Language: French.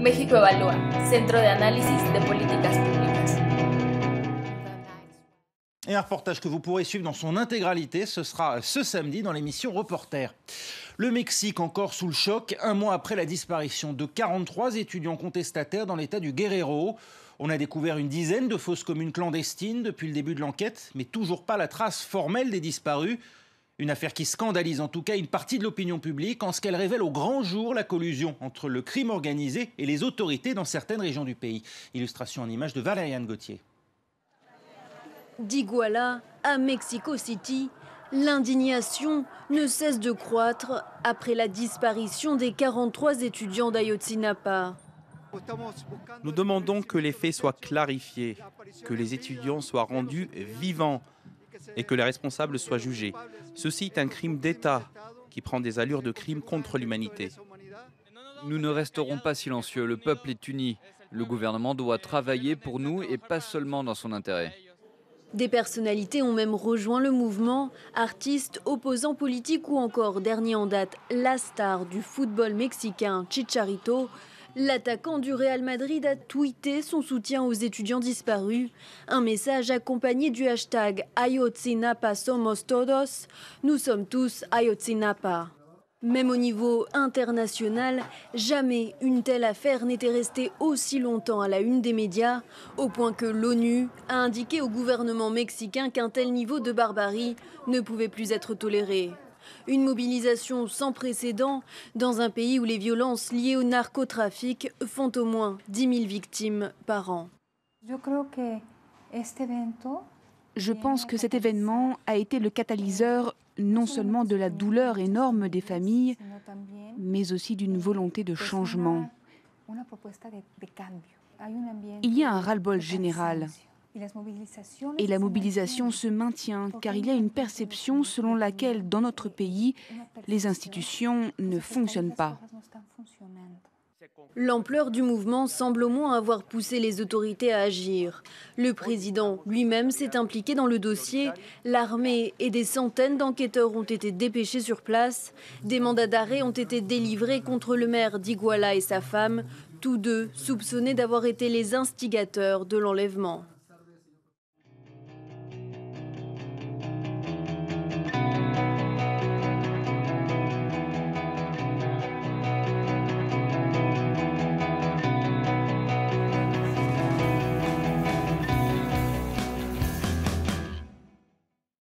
México Evalúa, Centro de de Políticas. Et un reportage que vous pourrez suivre dans son intégralité, ce sera ce samedi dans l'émission Reporter. Le Mexique encore sous le choc, un mois après la disparition de 43 étudiants contestataires dans l'état du Guerrero. On a découvert une dizaine de fausses communes clandestines depuis le début de l'enquête, mais toujours pas la trace formelle des disparus. Une affaire qui scandalise en tout cas une partie de l'opinion publique en ce qu'elle révèle au grand jour la collusion entre le crime organisé et les autorités dans certaines régions du pays. Illustration en image de Valériane Gauthier. D'Iguala à Mexico City, l'indignation ne cesse de croître après la disparition des 43 étudiants d'Ayotzinapa. Nous demandons que les faits soient clarifiés, que les étudiants soient rendus vivants et que les responsables soient jugés. Ceci est un crime d'État qui prend des allures de crime contre l'humanité. Nous ne resterons pas silencieux, le peuple est uni. Le gouvernement doit travailler pour nous et pas seulement dans son intérêt. Des personnalités ont même rejoint le mouvement, artistes, opposants politiques ou encore, dernier en date, la star du football mexicain Chicharito, L'attaquant du Real Madrid a tweeté son soutien aux étudiants disparus. Un message accompagné du hashtag Ayotzinapa somos todos. Nous sommes tous Ayotzinapa. Même au niveau international, jamais une telle affaire n'était restée aussi longtemps à la une des médias, au point que l'ONU a indiqué au gouvernement mexicain qu'un tel niveau de barbarie ne pouvait plus être toléré. Une mobilisation sans précédent dans un pays où les violences liées au narcotrafic font au moins 10 000 victimes par an. Je pense que cet événement a été le catalyseur non seulement de la douleur énorme des familles, mais aussi d'une volonté de changement. Il y a un ras-le-bol général. Et la mobilisation se maintient car il y a une perception selon laquelle dans notre pays, les institutions ne fonctionnent pas. L'ampleur du mouvement semble au moins avoir poussé les autorités à agir. Le président lui-même s'est impliqué dans le dossier. L'armée et des centaines d'enquêteurs ont été dépêchés sur place. Des mandats d'arrêt ont été délivrés contre le maire d'Iguala et sa femme, tous deux soupçonnés d'avoir été les instigateurs de l'enlèvement.